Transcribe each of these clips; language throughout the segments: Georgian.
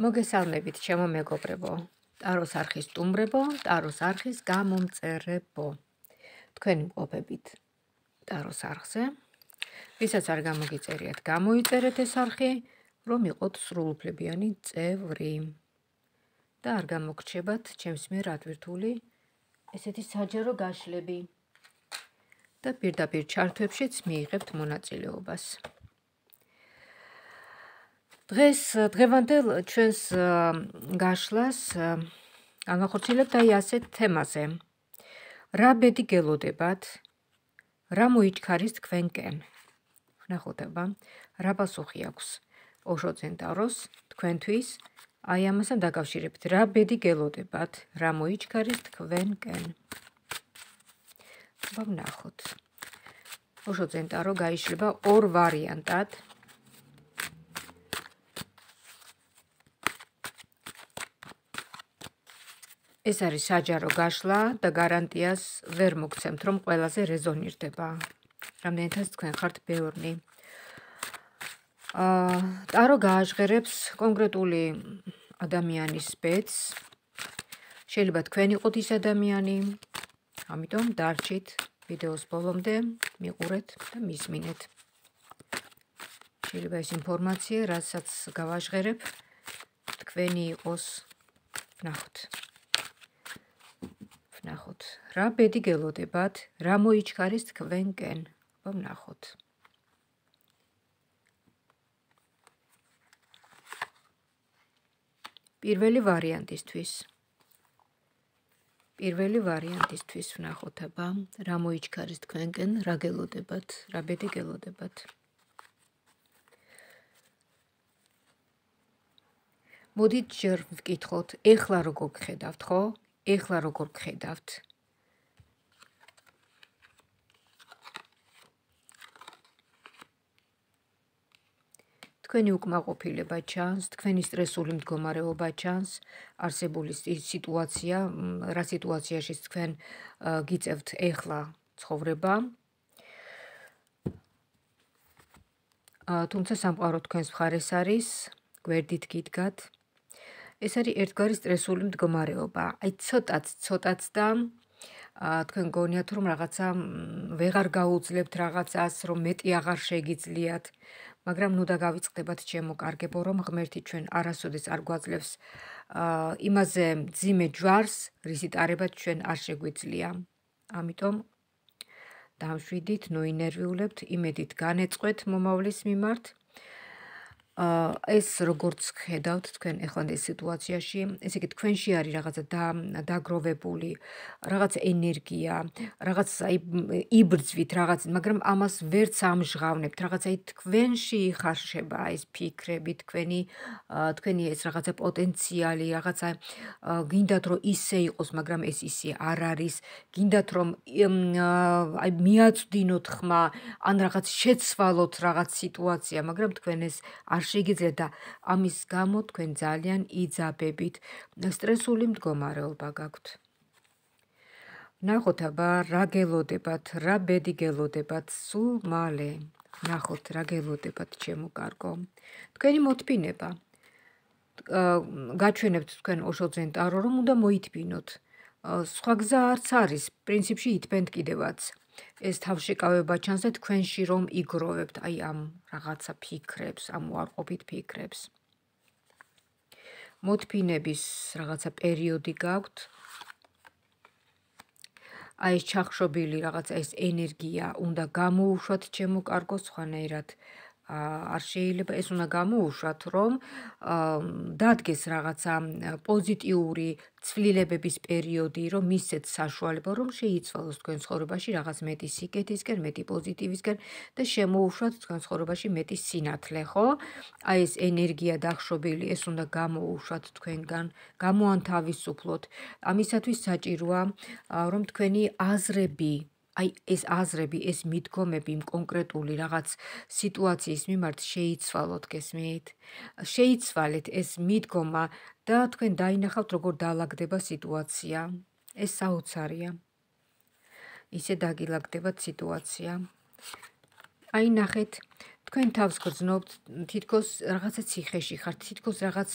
მოგესალმებით, ჩემო მეგობრებო. ტაროს არხის სტუმრებო, ტაროს არხის გამომწერებო. თქვენი მყოფებით ტაროს არხზე. ვისაც არ გამოგიწერიათ, გამოიწერეთ ეს არხი, რომ იყოთ სრულუფლებიანი წევრი. და არ გამოგრჩებათ ჩემს მიერ ადვირთული ესეთი საჯარო გაშლები. და პირდაპირ ჩართვებშიც მიიღებთ მონაწილეობას. დღეს დღევანდელ ჩვენს გაშლას განახორციელებთ აი ასეთ თემაზე. რა ბედი გელოდებათ? რა მოიჩქარის თქვენკენ? ნახოთ აბა, რა პასუხი აქვს ოშო ცენტაროს თქვენთვის? აი ამასთან დაკავშირებით, რა ბედი გელოდებათ? რა მოიჩქარის თქვენკენ? აბა ნახოთ. ოშო ცენტარო გაიშლება ორ ვარიანტად. ეს არის საჯარო გაშლა და გარანტიას ვერ მოგცემთ, რომ ყველაზე რეზონირდება. რამდენითაც თქვენ ხართ ბევრნი. აა, ტარო გააჟღერებს კონკრეტული ადამიანის ბედს. შეიძლება თქვენ იყოთ ის ადამიანი. ამიტომ დარჩით ვიდეოს ბოლომდე, მიყურეთ და მისმინეთ. შეიძლება ეს ინფორმაცია, რასაც გავაჟღერებ, თქვენი იყოს. ნახოთ. რა ბედი გელოდებათ? რა მოიჩქარის თქვენკენ? აბა ნახოთ. პირველი ვარიანტისთვის. პირველი ვარიანტისთვის ვნახოთ აბა რა მოიჩქარის თქვენკენ, რა გელოდებათ? რა ბედი გელოდებათ? მოდით ჯერ ვკითხოთ, ეხლა როგორ გხედავთ, ხო? ეხლა როგორ გხედავთ? თქვენი უკმაყოფილება ჩანს, თქვენი სტრესული მდგომარეობა ჩანს, არსებული სიტუაცია, რა სიტუაციაში თქვენ გიწევთ ეხლა ცხოვრება. თუმცა სამყარო თქვენს მხარეს არის, გვერდით გიდგათ. ეს არის ერთგვარი სტრესული მდგომარეობა. აი ცოტაც, ცოტაც და თქვენ გონიათ რომ რაღაცა ვეღარ გაუძლებთ რაღაცას, რომ მეტი აღარ შეგიძლიათ, მაგრამ ნუ და გავიწყდებათ ჩემო კარგებო, რომ ღმერთი ჩვენ არასოდეს არ გვაძლევს იმაზე ძიმე ჯვარს, რისი ტარება ჩვენ არ შეგვიძლია. ამიტომ დამშვიდით, ნუ ინერვიულებთ, იმედით განეწყვეთ მომავლის მიმართ. ეს როგორც ხედავთ თქვენ ეხლანდელ სიტუაციაში, ესე იგი თქვენში არის რაღაცა დაგროვებული, რაღაც ენერგია, რაღაც აი იბრძვით რაღაც, მაგრამ ამას ვერც ამჟღავნებთ, რაღაც აი თქვენში იხარშება ეს ფიქრები, თქვენი თქვენი ეს რაღაცა პოტენციალი, რაღაცა გინდათ რომ ისე იყოს, მაგრამ ეს ისე არ არის, გინდათ რომ აი მიაწვდინოთ ხმა, ან რაღაც შეცვალოთ რაღაც სიტუაცია, მაგრამ თქვენ ეს არ შეგიძლიათ და ამის გამო თქვენ ძალიან იძაბებით სტრესული მდგომარეობა გაქვთ. ნახოთ აბა რა გელოდებათ, რა ბედი გელოდებათ სულ მალე. ნახოთ რა გელოდებათ ჩემო კარგო. თქვენი მოთფინება. გაჩვენებთ თქვენ ოშოძენ ტარო რომ უნდა მოითბინოთ. სხვა გზა არც არის, პრინციპში ითბენთ კიდევაც. ეს თავშეკავება ჩანს და თქვენში რომ იგროვებთ აი ამ რაღაცა ფიქრებს, ამ უარყოფით ფიქრებს. მოთფინების რაღაცა პერიოდი გაქვთ. აი ეს ჩახშობილი რაღაცა ეს ენერგია უნდა გამოუშვათ ჩემო კარგო სხვანაირად. არ შეიძლება ეს უნდა გამოუშვათ, რომ დადგეს რაღაცა პოზიტიური ცვლილებების პერიოდი, რომ მისცეთ საშუალება, რომ შეიცვალოს თქვენ ცხოვრებაში რაღაც მეტი სიკეთისკენ, მეტი პოზიტივისკენ და შემოუშვათ თქვენ ცხოვრებაში მეტი სინათლე, ხო? აი ეს ენერგია დახშობილი, ეს უნდა გამოუშვათ თქვენგან, გამოანთავისუფლოთ. ამისათვის საჭიროა, რომ თქვენი აზრები აი ეს აზრები, ეს მიდგომები იმ კონკრეტული რაღაც სიტუაციის მიმართ შეიცვალოთ, გესმით? შეიცვალეთ ეს მიდგომა და თქვენ დაინახავთ, როგორ დაალაგდება სიტუაცია. ეს საოცარია. ისე დაგილაგდებათ სიტუაცია. აი ნახეთ თქვენ თავს გრძნობთ თითქოს რაღაცა ციხეში ხართ თითქოს რაღაც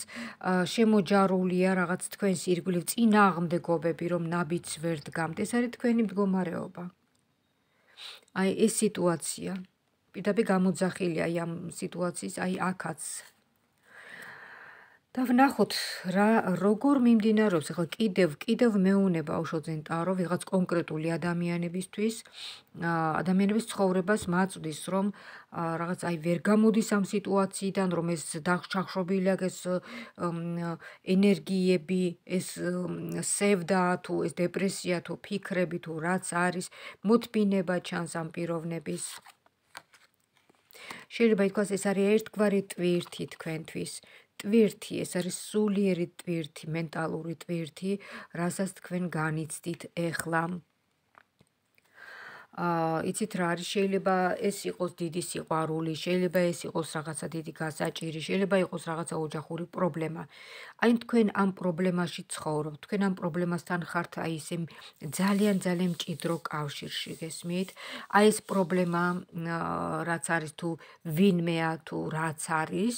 შემოჯარულია რაღაც თქვენს ირგვლივ წინააღმდეგობები რომ ნაბიც ვერ დგამთ ეს არის თქვენი მდგომარეობა აი ეს სიტუაცია. პირდაპირ გამოძახილია აი ამ სიტუაციის აი აქაც და ვნახოთ რა როგორ მიმდინარეობს ახლა კიდევ კიდევ მეუნება უშოძენ ტარო ვიღაც კონკრეტული ადამიანებისთვის ადამიანების ცხოვრებას მაწვდის რომ რაღაც აი ვერ გამოდის ამ სიტუაციიდან რომ ეს დაღჩახშობილია ეს ენერგიები ეს სევდა თუ ეს დეპრესია თუ ფიქრები თუ რაც არის მოთბინება ჩანს ამ პიროვნების. შეიძლება ითქვას ეს არის ერთგვარი ტვირთი თქვენთვის ტვირთი, ეს არის სულიერი ტვირთი, მენტალური ტვირთი, რასაც თქვენ განიცდით ეხლა. აა იცით რა არის? შეიძლება ეს იყოს დიდი სიყვარული შეიძლება ეს იყოს რაღაცა დიდი გასაჭირი შეიძლება იყოს რაღაცა ოჯახური პრობლემა. აი თქვენ ამ პრობლემაში ცხოვრობთ თქვენ ამ პრობლემასთან ხართ აი ესე ძალიან ძალიან მჭიდრო კავშირში გესმით? აი ეს პრობლემა რაც არის თუ ვინმეა თუ რაც არის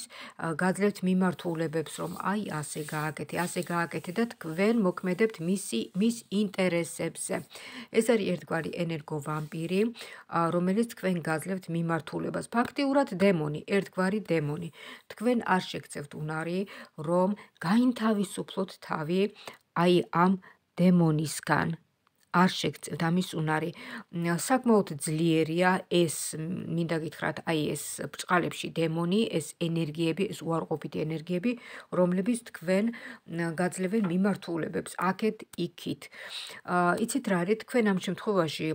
გაძლევთ მიმართულებებს რომ აი ასე გააკეთე ასე გააკეთე და თქვენ მოქმედებთ მისი მის ინტერესებზე. ეს არის ერთგვარი ენერგოვამ ვამპირი, რომელიც თქვენ გაძლევთ მიმართულებას. ფაქტიურად დემონი, ერთგვარი დემონი. თქვენ არ შეგწევთ უნარი, რომ გაინთავისუფლოთ თავი აი ამ დემონისგან. არ შეგწევთ ამის უნარი. საკმაოდ ძლიერია ეს, მინდა გითხრათ, აი ეს ბწყალებში დემონი, ეს ენერგიები, ეს უარყოფითი ენერგიები, რომლებიც თქვენ გაძლევენ მიმართულებებს აქეთ იქით. აა იცით რა არის თქვენ ამ შემთხვევაში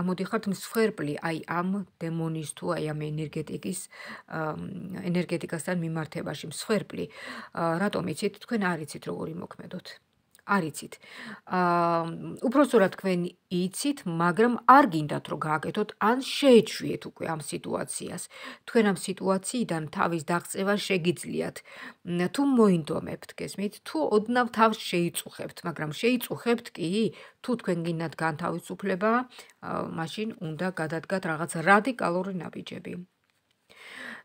ამოდიხართ მსხვერპლი აი ამ დემონის თუ აი ამ ენერგეტიკის ენერგეტიკასთან მიმართებაში მსხვერპლი. რატომ იცით თქვენ არ იცით როგორი მოქმედოთ? არ იცით. აა უпроსწორად თქვენ იცით, მაგრამ არ გინდათ რომ გააკეთოთ ან შეეჩვიეთ უკვე ამ სიტუაციას. თქვენ ამ სიტუაციიდან თავის დაღწევა შეგიძლიათ. თუ მოინდომებთ, გესმით? თუ ოდნავ თავს შეიწუხებთ, მაგრამ შეიწუხებთ კი, თუ თქვენ გინდათ განთავისუფლება, მაშინ უნდა გადადგათ რაღაც რადიკალური ნაბიჯები.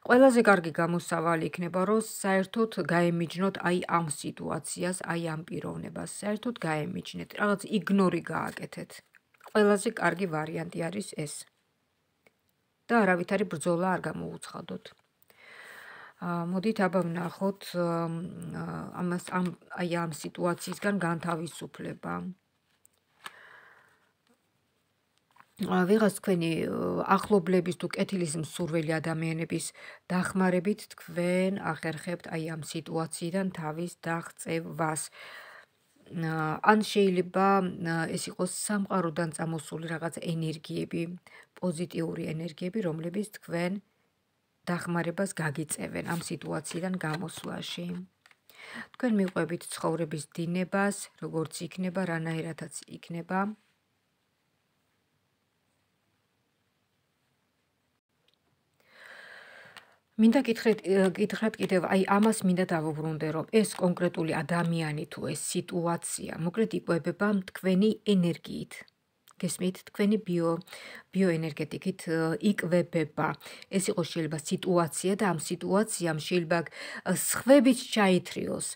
ყველაზე კარგი გამოსავალი იქნება, რომ საერთოდ გაემიჯნოთ აი ამ სიტუაციას, აი ამ პიროვნებას, საერთოდ გაემიჯნეთ, რაღაც იგნორი გააკეთეთ. ყველაზე კარგი ვარიანტი არის ეს. და არავითარი ბრძოლა არ გამოუცხადოთ. აა მოდით აბა ვნახოთ ამას ამ აი ამ სიტუაციისგან განთავისუფლება. ვიღაც თქვენი ახლობლების თუ კეთილის მსურველი ადამიანების დახმარებით თქვენ ახერხებთ აი ამ სიტუაციიდან თავის დაღწევას. ან შეიძლება ეს იყოს სამყაროდან წამოსული რაღაც ენერგიები, პოზიტიური ენერგიები, რომლებიც თქვენ დახმარებას გაგიწევენ ამ სიტუაციიდან გამოსვლაში. თქვენ მიყვებით ცხოვრების დინებას, როგორც იქნება, რანაირადაც იქნება. მინდა გითხრათ გითხრათ კიდევ აი ამას მინდა დავუბრუნდე რომ ეს კონკრეტული ადამიანი თუ ეს სიტუაცია მოკლედ იყვებება თქვენი ენერგიით. გესმით? თქვენი ბიო ბიოენერგეტიკით იკვებება. ეს იყო შეიძლება სიტუაცია და ამ სიტუაციამ შეიძლება სხვებით ჩაითრიოს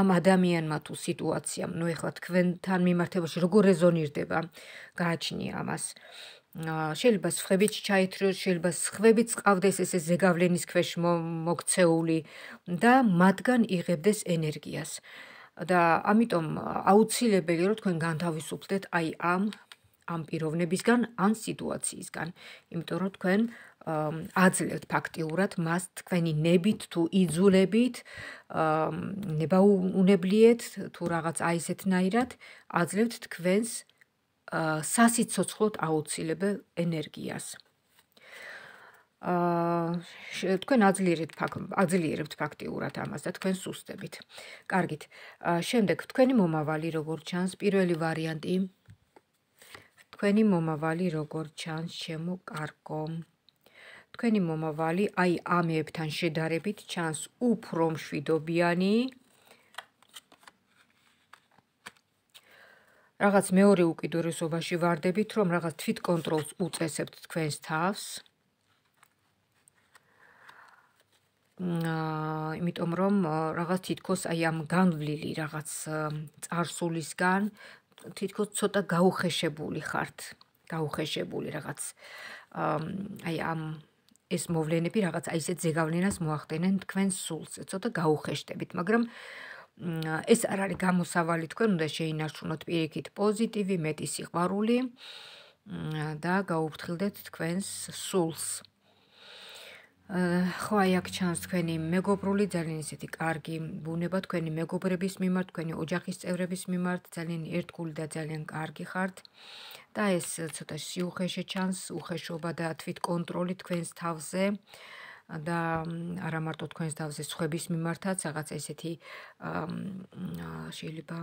ამ ადამიანმა თუ სიტუაციამ. ნუ ეხლა თქვენთან მიმართებაში როგორ რეზონირდება გააჩნია ამას შეიძლება სხვებით ჩაითრიოს, შეიძლება სხვებით ყავდეს ესე ზეგავლენის ქვეშ მოქცეული და მათგან იღებდეს ენერგიას. და ამიტომ აუცილებელი რომ თქვენ განთავისუფლდეთ აი ამ ამ პიროვნებისგან, ან სიტუაციისგან, იმიტომ რომ თქვენ აძლევთ ფაქტიურად მას თქვენი ნებით თუ იძულებით, ნება უნებლიეთ თუ რაღაც აი ესეთნაირად აძლევთ თქვენს სასიცოცხლოდ აუცილებელ ენერგიას. აა თქვენ აძლიერებთ აძლიერებთ ფაქტიურად ამას და თქვენ სუსტებით. კარგით. შემდეგ თქვენი მომავალი როგორ ჩანს? პირველი ვარიანტი. თქვენი მომავალი როგორ ჩანს, ჩემო კარგო? თქვენი მომავალი აი ამებთან შედარებით ჩანს უფრო მშვიდობიანი, რაღაც მეორე უკიდურესობაში ვარდებით, რომ რაღაც თვით კონტროლს უწესებთ თქვენს თავს. აა იმიტომ რომ რაღაც თითქოს აი ამ განვლილი რაღაც წარსულისგან თითქოს ცოტა გაუხეშებული ხართ გაუხეშებული რაღაც აი ამ ეს მოვლენები რაღაც აი ესეთ ზეგავლენას მოახდენენ თქვენ სულს ცოტა გაუხეშდებით მაგრამ ეს არ არის გამოსავალი თქვენ უნდა შეინარჩუნოთ პირიქით პოზიტივი მეტი სიყვარული და გაუფრთხილდეთ თქვენს სულს. ხო აი აქ ჩანს თქვენი მეგობრული ძალიან ისეთი კარგი ბუნება თქვენი მეგობრების მიმართ თქვენი ოჯახის წევრების მიმართ ძალიან ერთგული და ძალიან კარგი ხართ. და ეს ცოტა სიუხეშე ჩანს უხეშობა და თვით კონტროლი თქვენს თავზე და არა მარტო თქვენს თავზე სხვების მიმართაც რაღაც ესეთი შეიძლება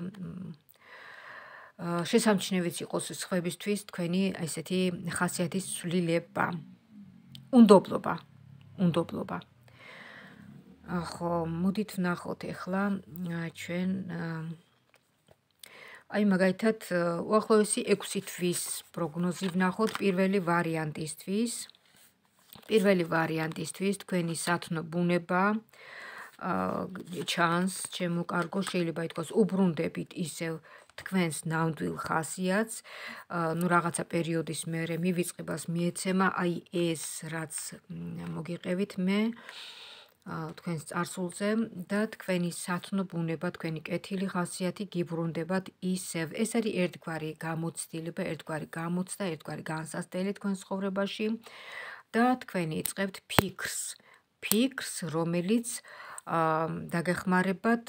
შესამჩნევიც იყოს სხვებისთვის თქვენი ესეთი ხასიათის ცვლილება უნდობლობა. უნდობლობა. ხო მოდით ვნახოთ ახლა ჩვენ აი მაგალითად უახლოესი 6 თვის პროგნოზი ვნახოთ პირველი ვარიანტისთვის. პირველი ვარიანტისთვის თქვენი სათნო ბუნება ჩანს, ჩემო კარგო შეიძლება ითქვას უბრუნდებით ისევ თქვენს ნამდვილ ხასიათს, ну რაღაცა პერიოდის მერე მივიწყებას მიეცემა. აი ეს რაც მოგიყევით მე თქვენს წარსულზე და თქვენი სათნო ბუნება, თქვენი კეთილი ხასიათი გიბრუნდებათ ისევ. ეს არის ერთგვარი გამოცდილება, ერთგვარი გამოცდა, ერთგვარი განსასწრელი თქვენ ცხოვრებაში და თქვენი იწყებთ ფიქრს. ფიქრს, რომელიც აა დაგეხმარებათ,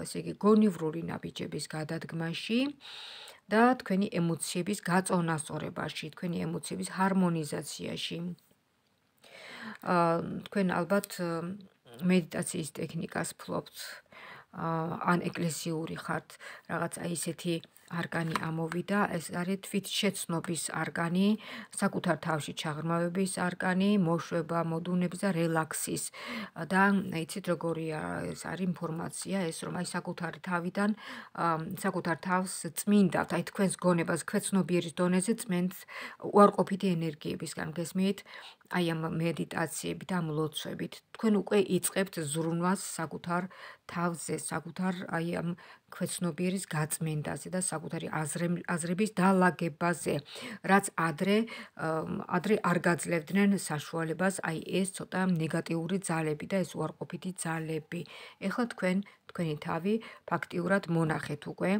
ესე იგი, გონივრული ნაბიჯების გადადგმაში და თქვენი ემოციების გაწონასწორებაში, თქვენი ემოციების ჰარმონიზაციაში. თქვენ ალბათ მედიტაციის ტექნიკას ფლობთ ან ეკლესიური ხართ რაღაცა ისეთი არგანი ამოვიდა, ეს არის თვითშეცნობის არგანი, საკუთარ თავში ჩაღრმავების არგანი, მოშვება, მოდუნების და რელაქსის. და იცით როგორია, ეს არის ინფორმაცია, ეს რომ აი საკუთარი თავიდან საკუთარ თავს წმინდათ, აი თქვენს გონებას, ქვეცნობიერის დონეზე წმენთ უარყოფითი ენერგიებისგან გესმით? აი ამ მედიტაციებით, ამ ლოცვებით, თქვენ უკვე იწყებთ ზრუნვას საკუთარ თავზე, საკუთარ აი ამ ქვეცნობიერის გაწმენდაზე და საკუთარი აზრების დაალაგებაზე, რაც ადრე ადრე არ გაძლევდნენ საშუალებას, აი ეს ცოტა ნეგატიური ძალები და ეს უარყოფითი ძალები. ეხლა თქვენ თქვენი თავი ფაქტიურად მონახეთ უკვე.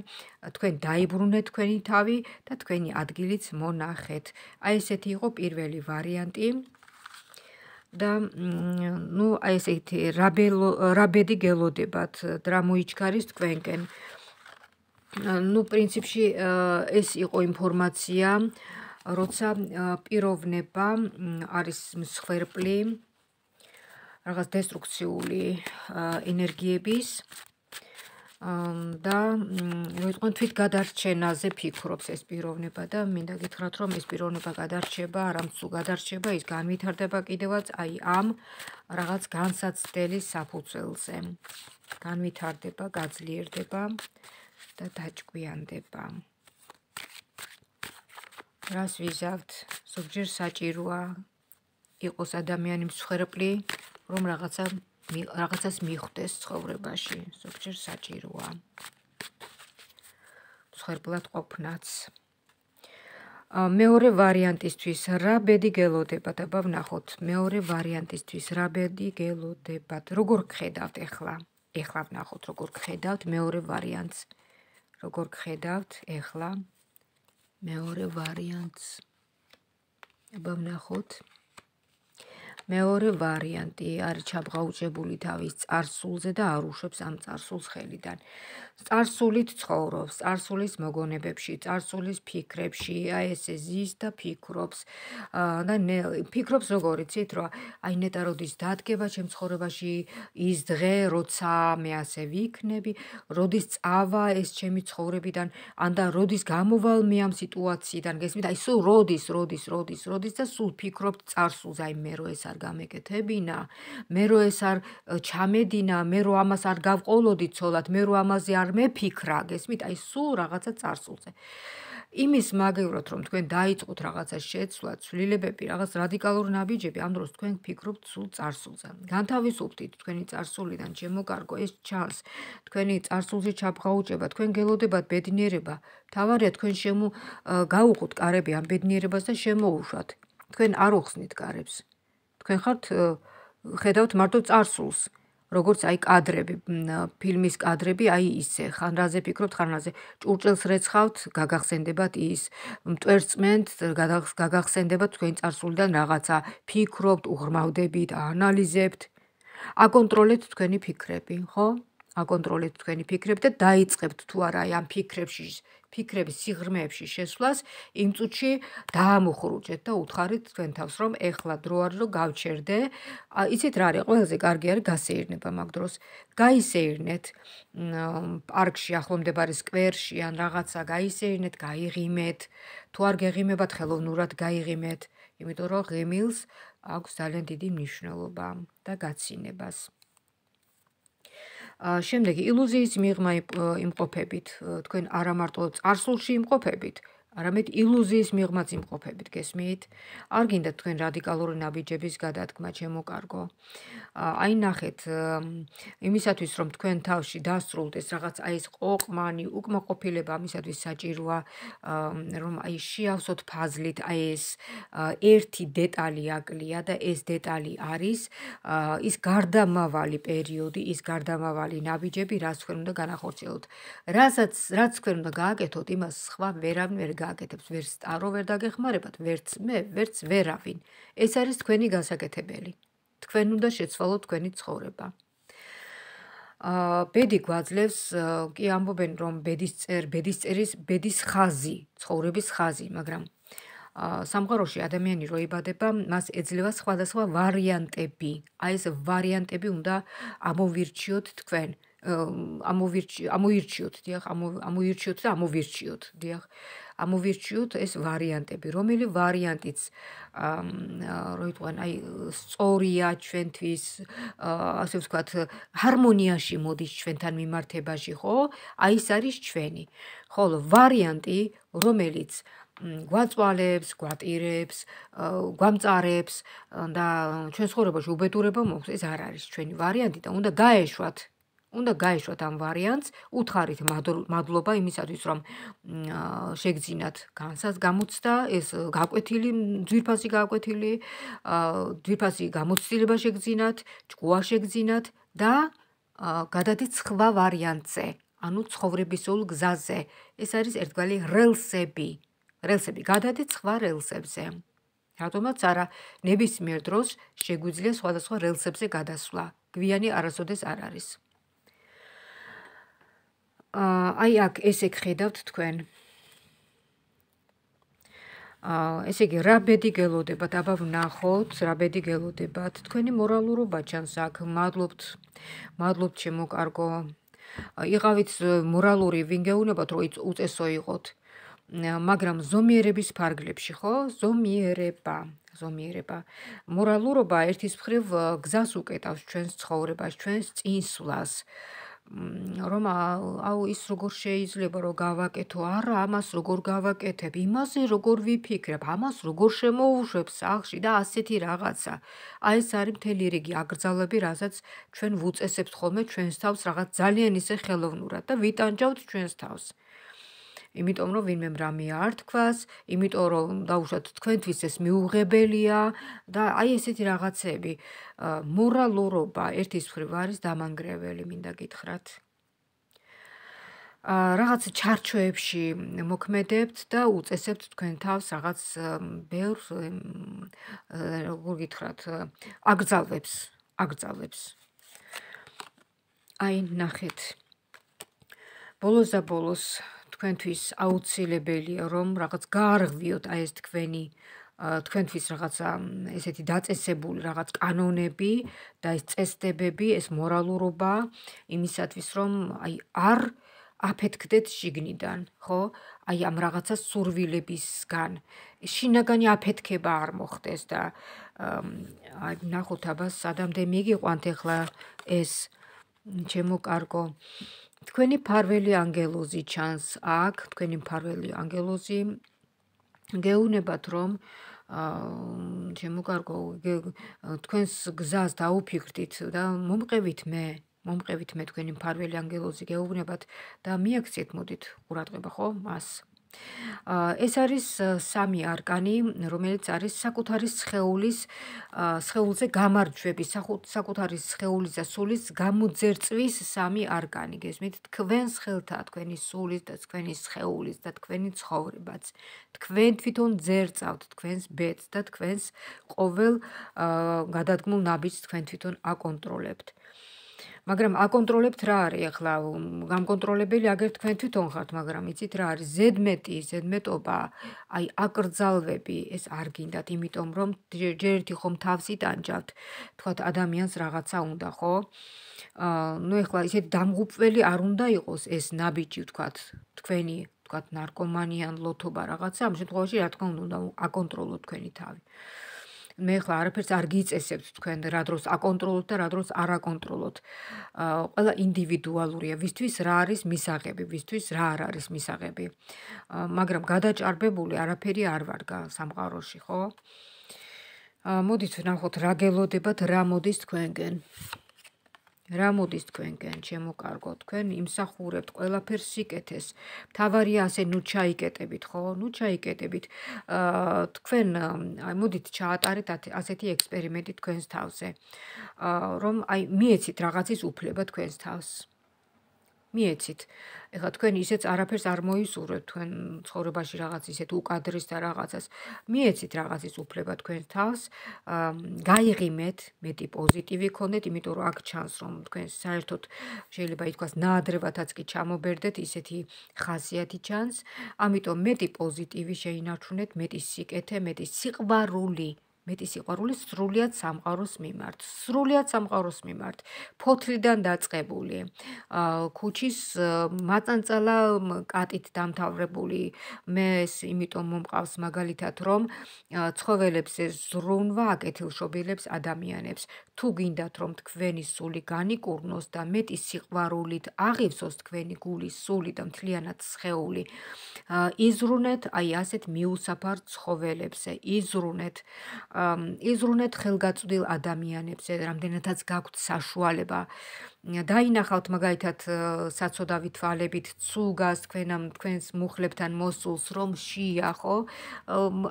თქვენ დაიბრუნეთ თქვენი თავი და თქვენი ადგილიც მონახეთ. აი ესეთი იყო პირველი ვარიანტი. და ну აი ესეთი რაბელო რაბედი გელოდებათ რა მოიჩქარის თქვენკენ ну პრინციპში ეს იყო ინფორმაცია როცა პიროვნება არის მსხვერპლი რაღაც დესტრუქციული ენერგიების და რო იყო თვით გადარჩენაზე ფიქრობს ეს პიროვნება და მინდა გითხრათ რომ ეს პიროვნება გადარჩება, არამც თუ გადარჩება, ის განვითარდება კიდევაც აი ამ რაღაც განსაცდელი საფუძველზე. განვითარდება, გაძლიერდება და დაჭკვიანდება. რას ვიზავთ? ზოგჯერ საჭიროა იყოს ადამიანი მსხვერპლი, რომ რაღაცა რაღაცას მიხვდეს ცხოვრებაში, ზოგჯერ საჭიროა. მსხვერპლად ყოფნაც. მეორე ვარიანტისთვის რა ბედი გელოდებათ? აბა ვნახოთ, მეორე ვარიანტისთვის რა ბედი გელოდებათ? როგორ გხედავთ ახლა? ახლა ვნახოთ, როგორ გხედავთ მეორე ვარიანტს. როგორ გხედავთ ახლა მეორე ვარიანტს? აბა ვნახოთ. მეორე ვარიანტი არის ჩაბღაუჭებული თავის წარსულზე და არ უშვებს ამ წარსულს ხელიდან. წარსულით ცხოვრობს, წარსულის მოგონებებში, წარსულის ფიქრებში, აი ესე ზის და ფიქრობს. და ფიქრობს როგორ იცით, რომ აი ნეტა როდის დადგება ჩემ ცხოვრებაში ის დღე, როცა მე ასე ვიქნები, როდის წავა ეს ჩემი ცხოვრებიდან, ან და როდის გამოვალ მე ამ სიტუაციიდან, გესმით? აი სულ როდის, როდის, როდის, როდის და სულ ფიქრობთ წარსულზე, აი მე რო ეს არ გამეკეთებინა, მე რო ეს არ ჩამედინა, მე რო ამას არ გავყოლოდი ცოლად, მე რო ამაზე არ მეფიქრა, გესმით? აი სულ რაღაცა царსულზე. იმის მაგევრად რომ თქვენ დაიწყოთ რაღაცა შეცვლა, ცვლილებები, რაღაც რადიკალური ნაბიჯები, ამ დროს თქვენ ფიქრობთ სულ царსულზე. განთავისუფლდით თქვენი царსულიდან, შემოგარგო ეს ჩანს. თქვენი царსულზე ჩაფხაუჭება, თქვენ გელოდებათ ბედნიერება. თავარია თქვენ შემო გაუღოთ კარები ამ ბედნიერებას და შემოუშვათ. თქვენ არ უხსნით კარებს. თქვენ ხართ ხედავთ მარტო царსულს როგორც აი კადრები ფილმის კადრები აი ისე ხან რაზე ფიქრობთ ხან რაზე ჭურჭელს რეცხავთ გაგახსენდებათ ის მტვერს წმენთ გაგახსენდებათ თქვენ царსულიდან რაღაცა ფიქრობთ უღრმავდებით ანალიზებთ აკონტროლებთ თქვენი ფიქრები ხო? აკონტროლეთ თქვენი ფიქრები და დაიწყებთ თუ არა ამ ფიქრებში ფიქრების სიღრმეებში შესვლას იმ წუთში დაამოხრუჭეთ და უთხარით თქვენ თავს რომ ეხლა დრო არის რომ გავჩერდე. იცით რა არის? ყველაზე კარგი არის გასეირნება მაგ დროს. გაისეირნეთ პარკში ახლომდებარე სკვერში ან რაღაცა გაისეირნეთ გაიღიმეთ. თუ არ გეღიმებათ ხელოვნურად გაიღიმეთ. იმიტომ რომ ღემილს აქვს ძალიან დიდი მნიშვნელობა და გაცინებას შემდეგი ილუზიის მიღმა იმყოფებით. თქვენ არა მარტო წარსულში იმყოფებით არამედ ილუზიის მიღმაც იმყოფებით გესმით? არ გინდა თქვენ რადიკალური ნაბიჯების გადადგმა ჩემო კარგო. აი ნახეთ იმისათვის რომ თქვენ თავში დასრულდეს რაღაც აი ეს ყოყმანი უკმაყოფილება ამისათვის საჭიროა რომ აი შეავსოთ ფაზლით აი ეს ერთი დეტალი აკლია და ეს დეტალი არის ის გარდამავალი პერიოდი ის გარდამავალი ნაბიჯები რაც თქვენ უნდა განახორციელოთ. რასაც რაც თქვენ უნდა გააკეთოთ იმას სხვა ვერავინ ვერ გააკეთებს ვერც სტარო ვერ დაგეხმარებათ ვერც მე ვერც ვერავინ ეს არის თქვენი გასაკეთებელი თქვენ უნდა შეცვალოთ თქვენი ცხოვრება. აა ბედი გვაძლევს კი ამბობენ რომ ბედის წერ ბედის წერის ბედის ხაზი, ცხოვრების ხაზი, მაგრამ აა სამყაროში ადამიანი როიბადება, მას ეძლევა სხვადასხვა ვარიანტები. აი ეს ვარიანტები უნდა ამოვირჩიოთ თქვენ. ამოვირჩი ამოირჩიოთ, დიახ, ამოირჩიოთ და ამოვირჩიოთ, დიახ. ამოვირჩიოთ ეს ვარიანტები, რომელი ვარიანტიც რო იტყვან, აი სწორია ჩვენთვის, ასე ვთქვათ, ჰარმონიაში მოდის ჩვენთან მიმართებაში, ხო? აი ეს არის ჩვენი. ხოლო ვარიანტი, რომელიც გვაწვალებს, გვატირებს, გვამწარებს და ჩვენ ცხოვრებაში უბედურება მოხდეს, ეს არ არის ჩვენი ვარიანტი და უნდა გაეშვათ უნდა გაეშვათ ამ ვარიანტს, უთხარით მადლობა იმისათვის, რომ შეგძინათ განსას გამოცდა, ეს გაკვეთილი, ძვირფასი გაკვეთილი, ძვირფასი გამოცდილება შეგძინათ, ჭკუა შეგძინათ და გადადით სხვა ვარიანტზე, ანუ ცხოვრებისულ გზაზე. ეს არის ერთგვარი რელსები. რელსები გადადით სხვა რელსებზე. რატომაც არა ნებისმიერ დროს შეგვიძლია სხვადასხვა რელსებზე გადასვლა. გვიანი არასოდეს არ არის. აი აქ ესე ხედავთ თქვენ. აა ესე იგი რა ბედი გელოდებათ, აბა ვნახოთ, რა ბედი გელოდებათ. თქვენი მორალურობა ჩანს აქ. მადლობთ. მადლობთ ჩემო კარგო. იყავით მორალური, ვინ გეუნებათ, რომ უწესო იყოთ. მაგრამ ზომიერების ფარგლებში, ხო? ზომიერება. ზომიერება. მორალურობა ერთის მხრივ გზას უკეტავს ჩვენს ცხოვრებას, ჩვენს წინსვლას. რომ აუ ის როგორ შეიძლება რომ გავაკეთო? არა ამას როგორ გავაკეთებ? იმაზე როგორ ვიფიქრებ? ამას როგორ შემოუშვებ სახში და ასეთი რაღაცა? აი ეს არის მთელი რიგი აკრძალები რასაც ჩვენ ვუწესებთ ხოლმე ჩვენს თავს რაღაც ძალიან ისე ხელოვნურად და ვიტანჯავთ ჩვენს თავს იმიტომ რომ ვინმე რამე არ თქვას, იმიტომ რომ დაუშვათ თქვენთვის ეს მიუღებელია და აი ესეთი რაღაცები, მორალურობა ერთის მხრივ არის დამანგრეველი, მინდა გითხრათ. ა რაღაც ჩარჩოებში მოქმედებთ და უწესებთ თქვენ თავს რაღაც ბევრ როგორ გითხრათ, აკრძალვებს, აკრძალვებს. აი ნახეთ. ბოლოს და ბოლოს თქვენთვის აუცილებელია რომ რაღაც გაარღვიოთ აი ეს თქვენი თქვენთვის რაღაცა ესეთი დაწესებული რაღაც კანონები და ეს წესდებები, ეს მორალურობა იმისათვის რომ აი არ აფეთქდეთ შიგნიდან, ხო? აი ამ რაღაცა სურვილებისგან. შინაგანი აფეთქება არ მოხდეს და აი ნახოთ აბა სადამდე მიგიყვანთ ახლა ეს ჩემო კარგო თქვენი ფარველი ანგელოზი ჩანს. აქ, თქვენი ფარველი ანგელოზი გეუნებათ რომ აა შემოკარგო თქვენს გზას დაუფიქრდით და მომყევით მე მომყევით მე თქვენი ფარველი ანგელოზი გეუბნებათ და მიაქციეთ მოდით ყურადღება ხო? მას ეს არის სამი არკანი, რომელიც არის საკუთარი სხეულის სხეულზე გამარჯვების, საკუთარი სხეულის და სულის გამოძერწვის სამი არკანი. გესმით, თქვენ ხელთა, თქვენი სულის და თქვენი სხეულის და თქვენი ცხოვრებაც. თქვენ თვითონ ძერწავთ თქვენს ბედს და თქვენს ყოველ გადადგმულ ნაბიჯს თქვენ თვითონ აკონტროლებთ. მაგრამ აკონტროლებთ რა არის ახლა? გამკონტროლებელი აგერ თქვენ თვითონ ხართ მაგრამ იცით რა არის? ზედმეტი ზედმეტობა აი აკრძალვები ეს არ გინდათ იმიტომ რომ ჯერ ერთი ხომ თავს იტანჯავთ. თქვათ ადამიანს რაღაცა უნდა ხო? აა ნუ ეხლა ისეთ დამღუპველი არ უნდა იყოს ეს ნაბიჯი თქვათ თქვენი თქვათ ნარკომანიან ლოთობა რაღაცა ამ შემთხვევაში რა თქმა უნდა აკონტროლოთ თქვენი თავი მე ხლა არაფერს არ გიწესებთ თქვენ რა დროს აკონტროლოთ და რა დროს არ აკონტროლოთ. აა ყველა ინდივიდუალურია, ვისთვის რა არის მისაღები, ვისთვის რა არ არის მისაღები. მაგრამ გადაჭარბებული არაფერი არ ვარ სამყაროში, ხო? აა მოდით ნახოთ რა გელოდებათ, რა მოდის თქვენგენ. რა მოდის თქვენკენ, ჩემო კარგო, თქვენ იმსახურებთ ყველაფერს სიკეთეს. თავარია ასე ნუ ჩაიკეტებით, ხო? ნუ ჩაიკეტებით. აა თქვენ აი მოდით ჩაატარეთ ასეთი ექსპერიმენტი თქვენს თავზე. აა რომ აი მიეცით რაღაცის უფლება თქვენს თავს. მიეცით. ეხლა თქვენ ისეც არაფერს არ მოისურვებთ თქვენ ცხოვრებაში რაღაც ისეთ უკადრეს და რაღაცას. მიეცით რაღაცის უფლება თქვენ თავს. გაიღიმეთ, მეტი პოზიტივი ქონდეთ, იმიტომ რომ აქ ჩანს რომ თქვენ საერთოდ შეიძლება ითქვას ნაადრევათაც კი ჩამობერდეთ, ისეთი ხასიათი ჩანს. ამიტომ მეტი პოზიტივი შეინარჩუნეთ, მეტი სიკეთე, მეტი სიყვარული. მეტი სიყვარული სრულიად სამყაროს მიმართ, სრულიად სამყაროს მიმართ, ფოთლიდან დაწყებული, ქუჩის მაწანწალა კატით დამთავრებული, მე ეს იმიტომ მომყავს მაგალითად, რომ ცხოველებს ეს ზრუნვა აკეთილშობილებს ადამიანებს. თუ გინდათ რომ თქვენი სული განიკურნოს და მეტი სიყვარულით აღივსოს თქვენი გული, სული და მთლიანად სხეული, იზრუნეთ აი ასეთ მიუსაფარ ცხოველებზე, იზრუნეთ იზრუნეთ ხელგაწვდილ ადამიანებზე, რამდენადაც გაქვთ საშუალება. დაინახავთ მაგალითად საცოდავი თვალებით ცუგას თქვენამ თქვენს მუხლებთან მოსულს რომ შია ხო?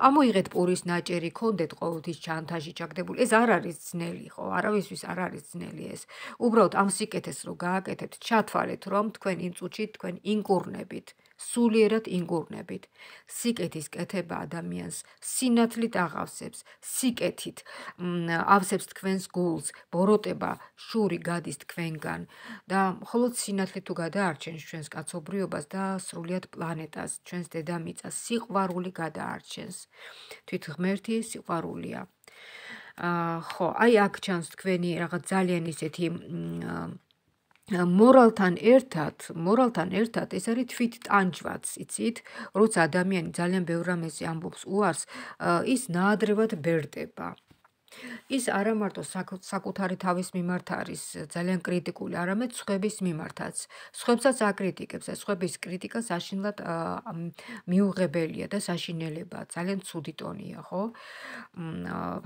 ამოიღეთ პურის ნაჭერი, კონდეთ ყოველთვის ჩანთაჟი ჩაგდებული. ეს არ არის ძნელი ხო? არავისთვის არ არის ძნელი ეს. უბრალოდ ამ სიკეთეს რო გააკეთებთ, ჩათვალეთ რომ თქვენ იმ წუთში თქვენ ინკურნებით. სულიერად ინგურნებით. სიკეთის კეთება ადამიანს სინათლით აღავსებს, სიკეთით ავსებს თქვენს გულს, ბოროტება შური გადის თქვენგან და მხოლოდ სინათლით თუ გადაარჩენს ჩვენს კაცობრიობას და სრულიად პლანეტას, ჩვენს დედამიწას სიყვარული გადაარჩენს. თვით ღმერთი სიყვარულია. აა ხო, აი აქ ჩანს თქვენი რაღაც ძალიან ისეთი აა მორალთან ერთად, მორალთან ერთად ეს არის თვით ტანჯვაც, იცით? როცა ადამიანი ძალიან ბევრ რამეზე ამბობს უარს, ის ნაადრევად ბერდება. ის არა მარტო საკუთარი თავის მიმართ არის ძალიან კრიტიკული, არამედ სხვების მიმართაც. სხვებსაც აკრიტიკებს, სხვების კრიტიკა საშინლად მიუღებელია და საშინელებაა, ძალიან ცუდი ტონია, ხო?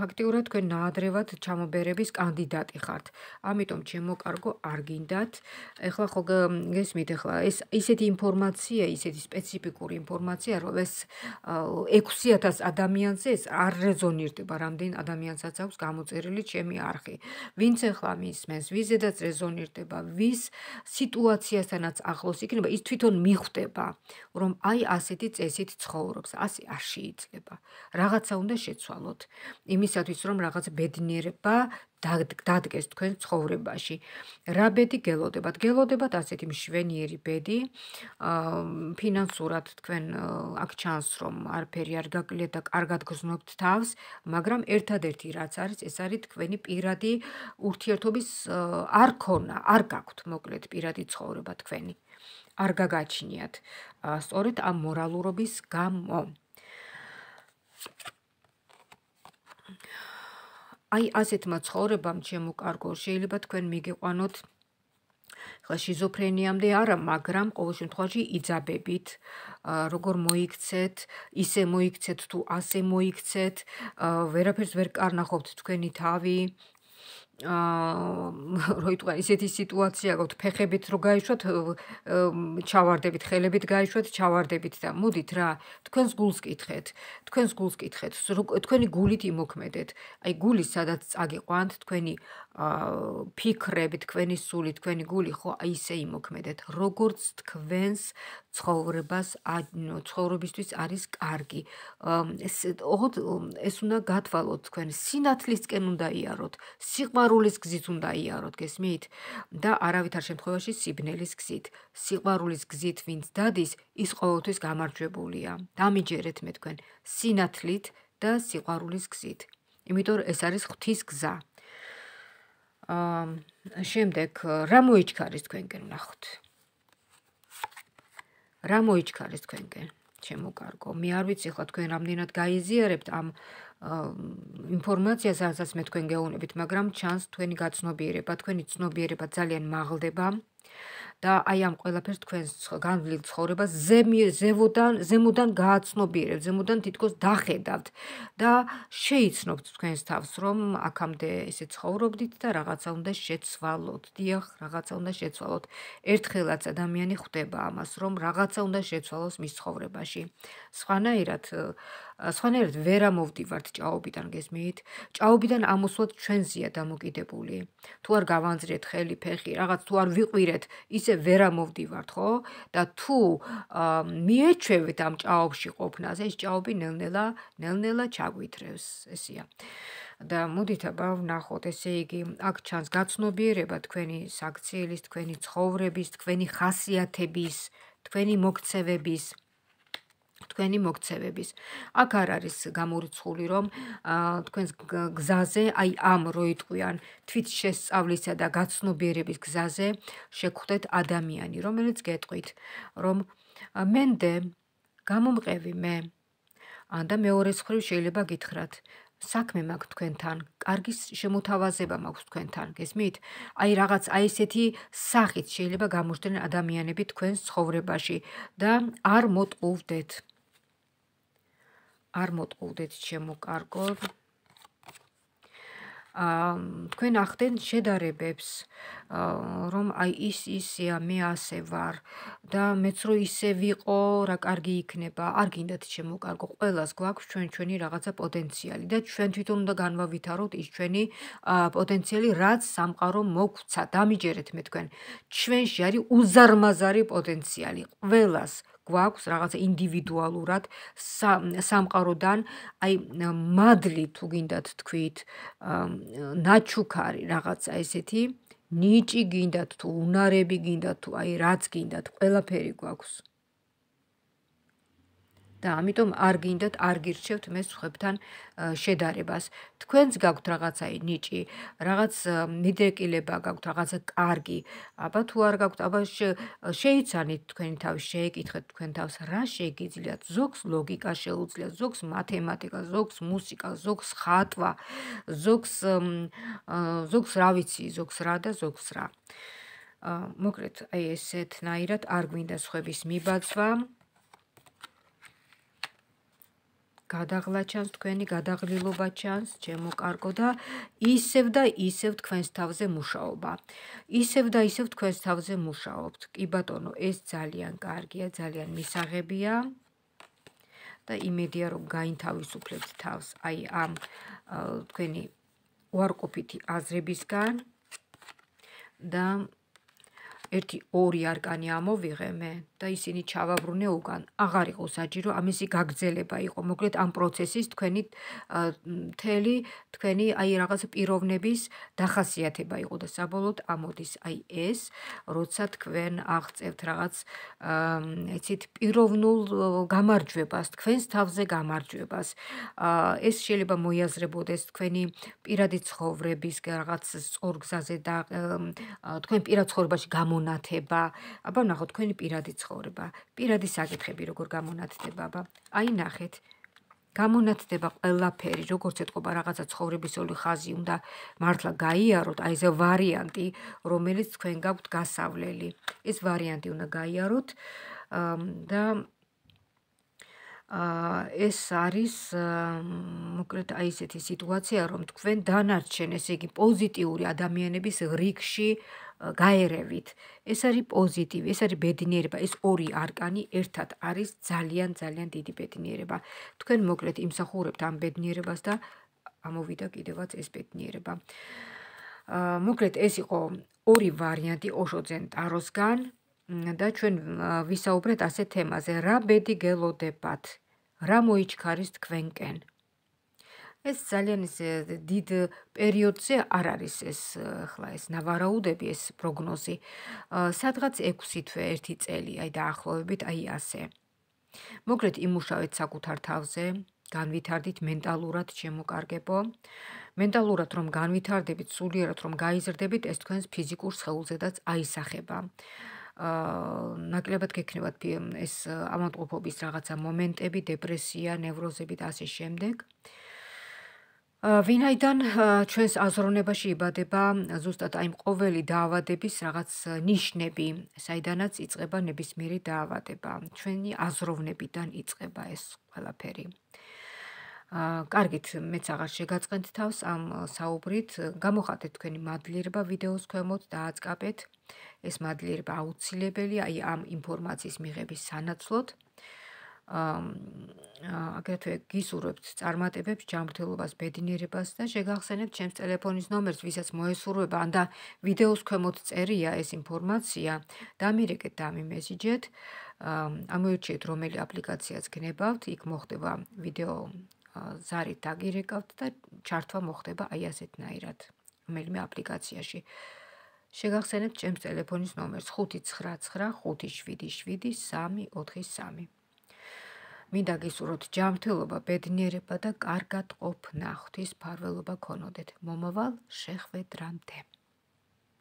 ფაქტიურად თქვენ ნაადრევად ჩამობერების კანდიდატი ხართ. ამიტომ ჩემო კარგო არ გინდათ. ეხლა ხო გესმით ეხლა ეს ისეთი ინფორმაცია, ისეთი სპეციფიკური ინფორმაცია, რომ ეს 6000 ადამიანზე ეს არ რეზონირდება, რამდენ ადამიანსაც აქვს გამოწერილი ჩემი არხი. ვინც ახლა მისმენს, ვიზედაც რეზონირდება, ვის სიტუაციასთანაც ახლოს იქნება, ის თვითონ მიხვდება, რომ აი ასეთი წესით ცხოვრობს, ასე არ შეიძლება. რაღაცა უნდა შეცვალოთ. იმისათვის რომ რაღაც ბედნიერება დადგეს თქვენ ცხოვრებაში. რა ბედი გელოდებათ? გელოდებათ ასეთი მშვენიერი ბედი. აა ფინანსურად თქვენ აქ ჩანს რომ არაფერი არ გაკლიათ და კარგად გზნობთ თავს, მაგრამ ერთადერთი რაც არის, ეს არის თქვენი პირადი ურთიერთობის არ ქონა, არ გაქვთ მოკლედ პირადი ცხოვრება თქვენი. არ გაგაჩნიათ. სწორედ ამ მორალურობის გამო. აი ასეთმა ცხოვრებამ ჩემო კარგო შეიძლება თქვენ მიგიყვანოთ ხა შიზოფრენიამდე არა, მაგრამ ყოველ შემთხვევაში იძაბებით, როგორ მოიქცეთ, ისე მოიქცეთ თუ ასე მოიქცეთ, ვერაფერს ვერ კარნახობთ თქვენი თავი, აა რო იტყვა ისეთი სიტუაცია გაქვთ ფეხებით რო გაიშვათ ჩავარდებით ხელებით გაიშვათ ჩავარდებით და მოდით რა თქვენს გულს კითხეთ თქვენს გულს კითხეთ თქვენი გულით იმოქმედეთ. აი გული სადაც წაგიყვანთ თქვენი ფიქრები, თქვენი სული, თქვენი გული ხო ისე იმოქმედეთ, როგორც თქვენს ცხოვრებას, ცხოვრებისთვის არის კარგი. ეს ოღონდ ეს უნდა გათვალოთ თქვენ სინათლისკენ უნდა იაროთ, სიყვარულის გზით უნდა იაროთ, გესმით? და არავითარ შემთხვევაში სიბნელის გზით. სიყვარულის გზით ვინც დადის, ის ყოველთვის გამარჯვებულია. დამიჯერეთ მე თქვენ სინათლით და სიყვარულის გზით. იმიტომ ეს არის ღვთის გზა. აა შემდეგ რა მოიჩქარის თქვენკენ ნახოთ. რა მოიჩქარის თქვენკენ? ჩემო კარგო მე არ ვიცი ხო თქვენ რამდენად გაიზიარებთ ამ ინფორმაციას რასაც მე თქვენ გეუბნებით მაგრამ ჩანს თქვენი გაცნობიერება თქვენი ცნობიერება ძალიან მაღლდება და აი ამ ყველაფერს თქვენს განვლილ ცხოვრებას ზემოდან ზემოდან გააცნობიერებთ, ზემოდან თითქოს დახედავთ და შეიცნობთ თქვენს თავს, რომ აქამდე ესე ცხოვრობდით და რაღაცა უნდა შეცვალოთ. დიახ, რაღაცა უნდა შეცვალოთ. ერთხელაც ადამიანი ხვდება ამას, რომ რაღაცა უნდა შეცვალოს მის ცხოვრებაში. სხვანაირად სხვანაირად ვერ ამოვდივართ ჭაობიდან გესმით? ჭაობიდან ამოსვლად ჩვენზია დამოკიდებული. თუ არ გავანძრეთ ხელი, ფეხი, რაღაც თუ არ ვიყვირეთ, ისე ვერ ამოვდივართ, ხო? და თუ მიეჩვევთ ამ ჭაობში ყოფნას, ეს ჭაობი ნელ-ნელა, ნელ-ნელა ჩაგვითრევს, ესია. და მოდით აბა ვნახოთ, ესე იგი, აქ ჩანს გაცნობიერება თქვენი საქციელის, თქვენი ცხოვრების, თქვენი ხასიათების, თქვენი მოქცევების თქვენი მოქცევების. აქ არ არის გამორიცხული, რომ თქვენს გზაზე, აი ამ როიტყვიან თვით შესწავლისა და გაცნობიერების გზაზე შეგხვდეთ ადამიანი, რომელიც გეტყვით, რომ მენდე გამომყევი მე. და მეორე მხრივ შეიძლება გითხრათ, საქმე მაქვს თქვენთან, კარგი შემოთავაზება მაქვს თქვენთან, გესმით? აი რაღაც აი ესეთი სახით შეიძლება გამოჩნდნენ ადამიანები თქვენს ცხოვრებაში და არ მოტყუვდეთ. არ მოტყუდეთ ჩემო კარგო აა თქვენ ახდენ შედარებებს რომ აი ის ისია მე ასე ვარ და მეც რო ისე ვიყო რა კარგი იქნება? არ გინდათ ჩემო კარგო ყოველას გვაქვს ჩვენ ჩვენი რაღაცა პოტენციალი და ჩვენ თვითონ უნდა განვავითაროთ ის ჩვენი პოტენციალი რაც სამყარო მოგვცა. დამიჯერეთ მე თქვენ. ჩვენში არის უზარმაზარი პოტენციალი ყოველას გვაქვს რაღაცა ინდივიდუალურად სამყაროდან აი მადლი თუ გინდათ თქვით ნაჩუქარი რაღაცა ესეთი ნიჭი გინდათ თუ უნარები გინდათ თუ აი რაც გინდათ ყველაფერი გვაქვს და ამიტომ არ გინდათ არ გირჩევთ მე სხვებთან შედარებას. თქვენც გაქვთ რაღაცა ნიჭი, რაღაც მიდრეკილება გაქვთ, რაღაცა კარგი. აბა თუ არ გაქვთ, აბა შეიცანით თქვენი თავი, შეეკითხეთ თქვენ თავს, რა შეგიძლიათ? ზოგს ლოგიკა შეუძლია, ზოგს მათემატიკა, ზოგს მუსიკა, ზოგს ხატვა, ზოგს ზოგს რა ვიცი, ზოგს რა და ზოგს რა. აა მოკლედ აი ესეთნაირად არ გვინდა სხვების მიბაძვა. გადაღლა ჩანს თქვენი გადაღლილობა ჩანს ჩემო კარგო და ისევ და ისევ თქვენს თავზე მუშაობა. ისევ და ისევ თქვენს თავზე მუშაობთ. კი ბატონო ეს ძალიან კარგია ძალიან მისაღებია. და იმედია რომ გაინთავისუფლებთ თავს აი ამ თქვენი უარყოფითი აზრებისგან. და ერთი ორი არკანი ამოვიღე მე და ისინი ჩავაბრუნე უკან. აღარ იყო საჭირო ამისი გაგრძელება იყო. მოკლედ ამ პროცესის თქვენი მთელი თქვენი აი რაღაც პიროვნების დახასიათება იყო და საბოლოოდ ამოდის აი ეს, როცა თქვენ აღწევთ რაღაც ეცით პიროვნულ გამარჯვებას, თქვენს თავზე გამარჯვებას. ეს შეიძლება მოიაზრებოდეს თქვენი პირადი ცხოვრების რაღაც სწორგზაზე და თქვენ პირად ცხოვრებაში გამო გამონათება. აბა ნახოთ თქვენი პირადი ცხოვრება, პირადი საკითხები როგორ გამონათდება, აბა. აი ნახეთ. გამონათდება ყველაფერი, როგორც ეთყობა რაღაცა ცხოვრებისეული ხაზი, უნდა მართლა გაიაროთ, აი ეს ვარიანტი, რომელიც თქვენ გაქვთ გასავლელი. ეს ვარიანტი უნდა გაიაროთ და ეს არის მოკლედ აი ესეთი სიტუაცია, რომ თქვენ დანარჩენ, ესე იგი პოზიტიური ადამიანების რიგში გაერევით. ეს არის პოზიტივი, ეს არის ბედნიერება, ეს ორი არკანი ერთად არის ძალიან ძალიან დიდი ბედნიერება. თქვენ მოკლედ იმსახურებთ ამ ბედნიერებას და ამოვიდა კიდევაც ეს ბედნიერება. აა მოკლედ ეს იყო ორი ვარიანტი ოშოძენ ტაროსგან და ჩვენ ვისაუბრეთ ასე თემაზე, რა ბედი გელოდებათ, რა მოიჩქარის თქვენკენ. ეს ძალიან ის დიდ პერიოდზე არ არის ეს ხლა ეს ნავარაუდები ეს პროგნოზი. სადღაც 6 თვე, 1 წელი, აი დაახლოებით, აი ასე. მოკლედ იმუშავეთ საკუთარ თავზე, განვითარდით მენტალურად შემოკარგებო. მენტალურად რომ განვითარდებით, სულიერად რომ გაიზრდებით, ეს თქვენს ფიზიკურ სხეულზედაც აისახება. აა ნაკლებად გექნებათ ეს ამატყუფობის რაღაცა მომენტები, დეპრესია, ნევროზები და ასე შემდეგ. აა ვინაიდან ჩვენს აზროვნებაში იბადება ზუსტად აი ყოველი დაავადების რაღაც ნიშნები, საიდანაც იწყება ნებისმიერი დაავადება. ჩვენი აზროვნებიდან იწყება ეს ყველაფერი. აა, კარგით, მეც აღარ შეგაწყენთ თავს ამ საუბრით. გამოხატეთ თქვენი მადლიერება ვიდეოს ქვემოთ და აწკაპეთ. ეს მადლიერება აუცილებელია აი ამ ინფორმაციის მიღების სანაცვლოდ. აგრეთვე გისურვებთ წარმატებებს, ჯანმრთელობას, ბედნიერებას და შეგახსენებთ ჩემს ტელეფონის ნომერს, ვისაც მოესურვება, ან და ვიდეოს ქვემოთ წერია ეს ინფორმაცია, დამირეკეთ და მიმესიჯეთ. ამოერჩიეთ რომელი აპლიკაციაც გნებავთ, იქ მოხდება ვიდეო ზარით დაგირეკავთ და ჩართვა მოხდება აი ასეთნაირად, რომელიმე აპლიკაციაში. შეგახსენებთ ჩემს ტელეფონის ნომერს 599577343. მინდა გისურვოთ ჯანმრთელობა, ბედნიერება და კარგად ყოფნა, ღვთის ფარველობა ქონოდეთ. მომავალ შეხვედრამდე.